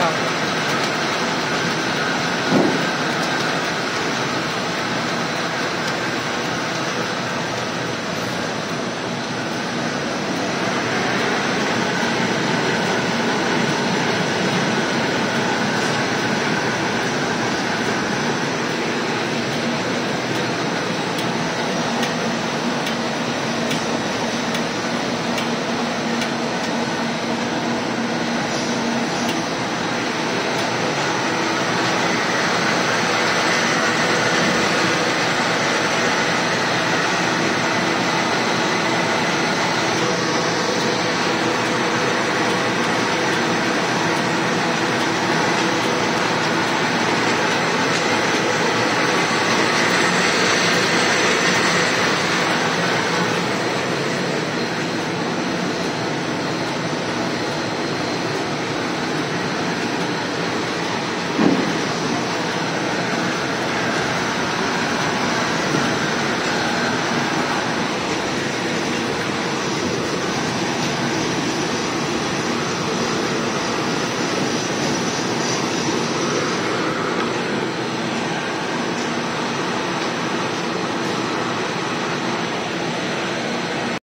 problem.